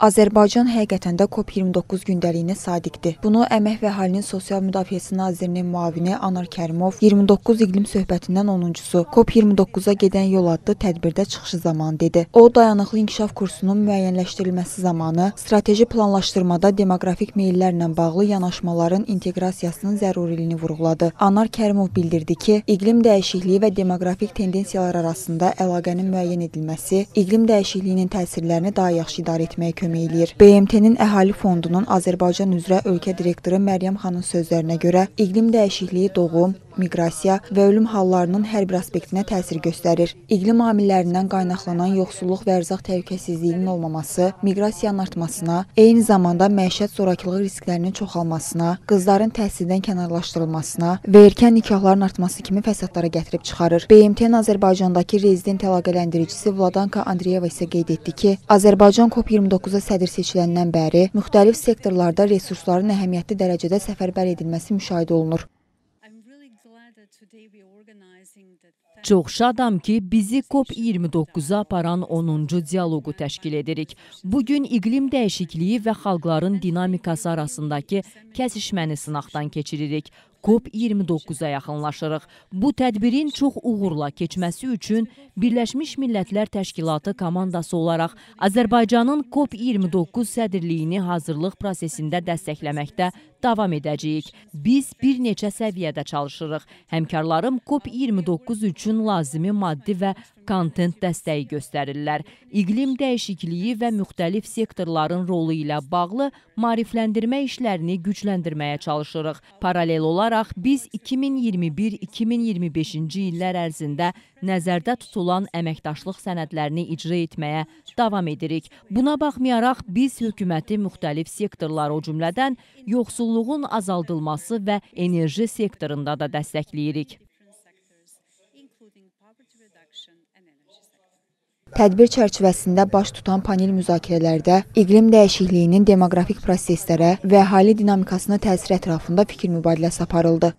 Azərbaycan həqiqətən də COP29 gündəliyinə sadiqdir. Bunu Əmək və Əhalinin Sosial Müdafiəsi Nazirinin müavini Anar Kərimov 29 iqlim söhbətindən 10-cusu COP29-a gedən yol adlı tədbirdə çıxışı zamanı dedi. O, dayanıqlı inkişaf kursunun müəyyənləşdirilməsi zamanı strateji planlaşdırmada demoqrafik meyllərlə bağlı yanaşmaların inteqrasiyasının zəruriliyini vurğuladı. Anar Kərimov bildirdi ki, iqlim dəyişikliyi və demoqrafik tendensiyalar arasında əlaqənin müəyyən edilməsi iqlim dəyişikliyinin təsirlərini daha yaxşı idarə etməyə kömək kömək eləyir. BMT-nin Əhali Fondunun Azərbaycan üzrə ölkə direktoru Məryəm xanın sözlərinə görə iqlim dəyişikliyi doğum, miqrasiya və ölüm hallarının hər bir aspektinə təsir göstərir. İqlim amillərindən qaynaqlanan yoxsulluq və ərzaq təhlükəsizliyinin olmaması, miqrasiyanın artmasına, eyni zamanda məişət zorakılığı risklərinin çoxalmasına, qızların təhsildən kənarlaşdırılmasına və erkən nikahların artması kimi fəsadlara gətirib çıxarır. BMT-nin Azərbaycandakı rezident əlaqələndiricisi Vladanka Andreyeva isə qeyd etdi ki, Azərbaycan COP29-a sədr seçiləndən bəri müxtəlif sektorlarda resursların əhəmiyyətli dərəcədə səfərbər edilməsi müşahidə olunur. Çox şadam ki, bizi COP29-a aparan 10-cu dialoqu təşkil edirik. Bu gün iqlim dəyişikliyi və xalqların dinamikası arasındakı kəsişməni sınaqdan keçiririk. COP29-a yaxınlaşırıq. Bu tədbirin çox uğurla keçməsi üçün Birləşmiş Millətlər Təşkilatı komandası olaraq Azərbaycanın COP29 sədrliyini hazırlıq prosesində dəstəkləməkdə davam edəcəyik. Biz bir neçə səviyyədə çalışırıq. Həmkarlarım COP29 üçün lazımi maddi və kontent dəstəyi göstərirlər. İqlim dəyişikliyi və müxtəlif sektorların rolu ilə bağlı maarifləndirmə işlərini gücləndirməyə çalışırıq. Paralel olaraq biz 2021-2025-ci illər ərzində nəzərdə tutulan əməkdaşlıq sənədlərini icra etməyə davam edirik. Buna baxmayaraq biz hökuməti müxtəlif sektorlar o cümlədən yoxsulluğun azaldılması və enerji sektorunda da dəstəkləyirik. Tədbir çərçivəsində baş tutan panel müzakirələrdə iqlim dəyişikliyinin demoqrafik proseslərə və əhali dinamikasına təsiri ətrafında fikir mübadiləsi aparıldı.